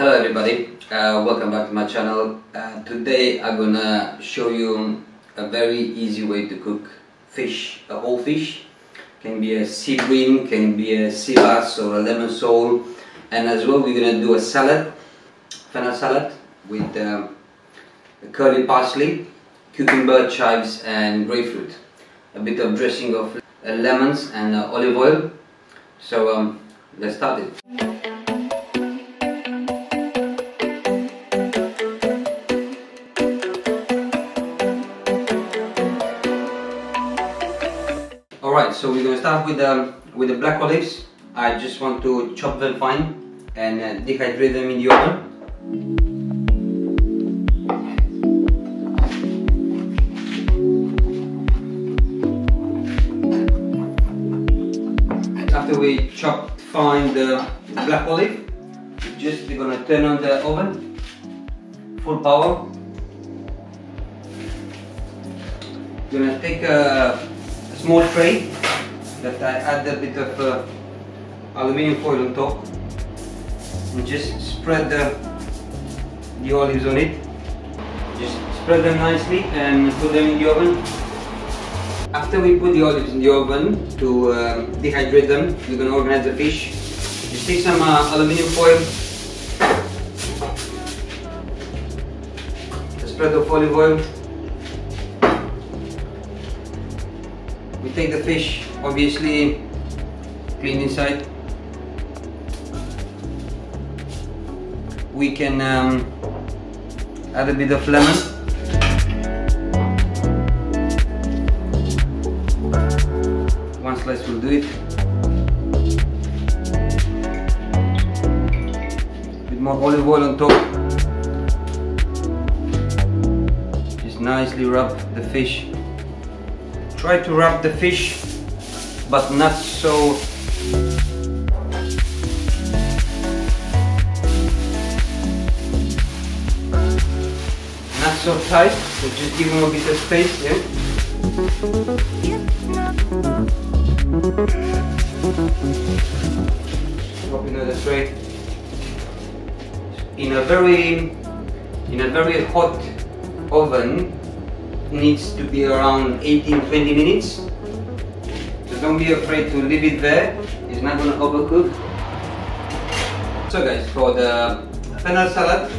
Hello everybody, uh, welcome back to my channel. Uh, today I'm gonna show you a very easy way to cook fish, a whole fish. Can be a sea bream, can be a sea bass or a lemon sole. And as well we're gonna do a salad, fennel salad with um, curly parsley, cucumber, chives and grapefruit. A bit of dressing of uh, lemons and uh, olive oil. So um, let's start it. So we're to start with um, with the black olives. I just want to chop them fine and uh, dehydrate them in the oven. After we chop fine the black olive, just we're going to turn on the oven, full power. We're going to take a small tray that I add a bit of uh, aluminium foil on top and just spread the, the olives on it. Just spread them nicely and put them in the oven. After we put the olives in the oven to um, dehydrate them, we're going to organize the fish. Just take some uh, aluminium foil, spread of olive oil, we take the fish obviously clean inside. We can um, add a bit of lemon. One slice will do it. With more olive oil on top. Just nicely rub the fish. Try to wrap the fish but not so not so tight so just give him a bit of space yeah Drop another tray in a very in a very hot oven needs to be around 18-20 minutes. Don't be afraid to leave it there, it's not going to overcook. So guys, for the fennel salad,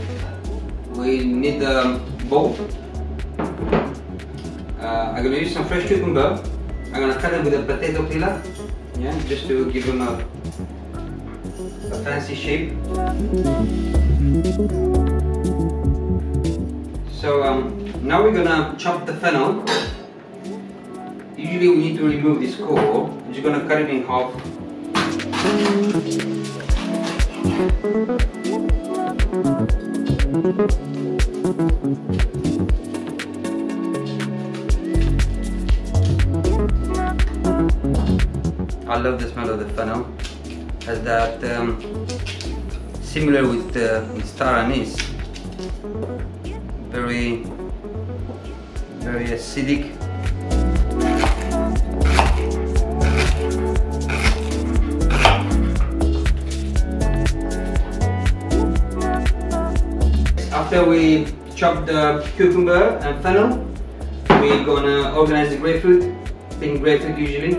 we need a bowl. Uh, I'm going to use some fresh cucumber. I'm to cut it with a potato peeler, yeah, just to give them a, a fancy shape. So um, now we're gonna chop the fennel. Usually we need to remove this core. We're just gonna cut it in half. I love the smell of the fennel. Has that um, similar with uh, with star anise. Very very acidic. After we chop the cucumber and fennel, we're gonna organize the grapefruit, pink grapefruit usually.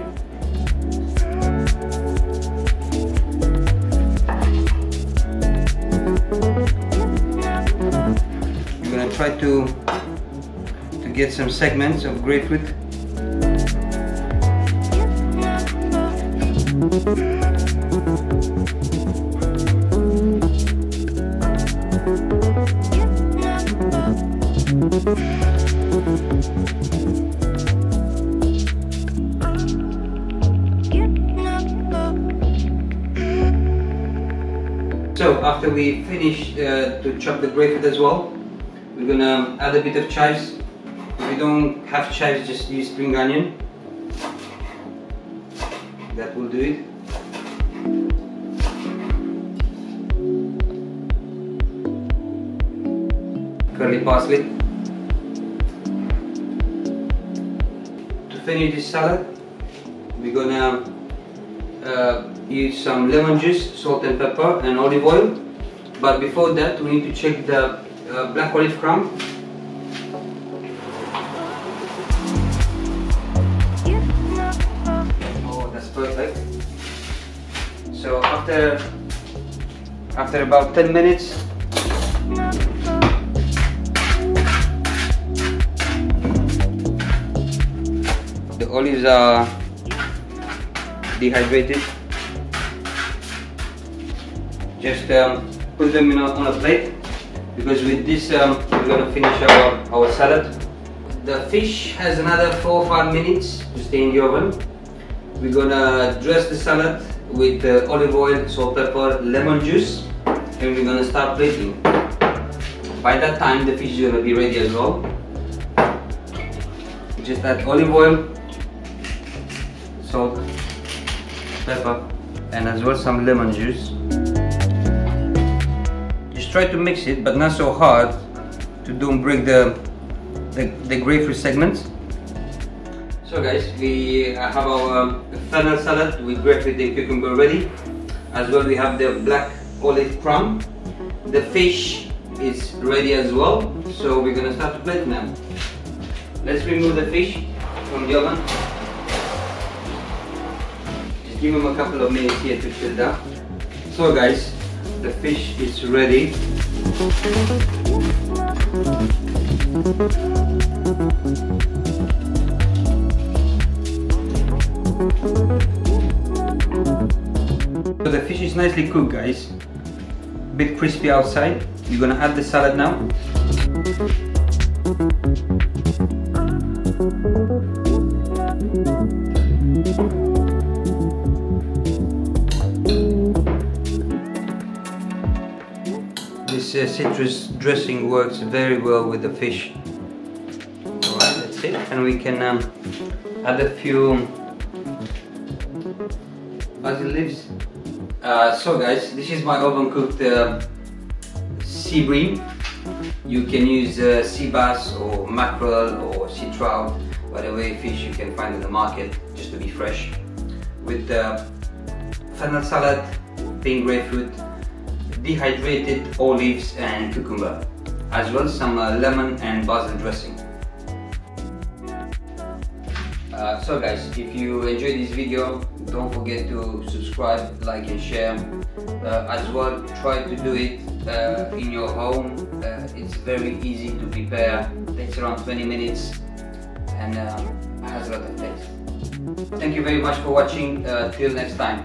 We're gonna try to get some segments of grapefruit. After we finish uh, to chop the grapefruit as well, we're gonna add a bit of chives if you don't have chives, just use spring onion. That will do it. Curly parsley. To finish this salad, we're gonna uh, use some lemon juice, salt and pepper and olive oil. But before that we need to check the uh, black olive crumb oh that's perfect. So after after about 10 minutes the olives are dehydrated. Just um, put them in a, on a plate because with this um, we're going to finish our, our salad. The fish has another 4 or 5 minutes to stay in the oven. We're going to dress the salad with uh, olive oil, salt, pepper, lemon juice and we're going to start plating. By that time the fish is to be ready as well. Just add olive oil, salt, pepper and as well some lemon juice try to mix it, but not so hard to don't break the, the, the grapefruit segments. So guys, we uh, have our um, fennel salad with grapefruit and cucumber ready. As well we have the black olive crumb. The fish is ready as well. So we're gonna start to plate now. Let's remove the fish from the oven. Just give them a couple of minutes here to chill down. So guys, the fish is ready. So the fish is nicely cooked guys. A Bit crispy outside. You're gonna add the salad now. Uh, citrus dressing works very well with the fish. Alright, that's it. And we can um, add a few basil leaves. Uh, so guys, this is my oven cooked uh, sea bream. You can use uh, sea bass or mackerel or sea trout, whatever fish you can find in the market, just to be fresh. With uh, fennel salad, pink grapefruit, dehydrated olives and cucumber as well some uh, lemon and basil dressing. Uh, so guys if you enjoyed this video don't forget to subscribe like and share. Uh, as well try to do it uh, in your home. Uh, it's very easy to prepare. Takes around 20 minutes. And um, has a lot of taste. Thank you very much for watching. Uh, till next time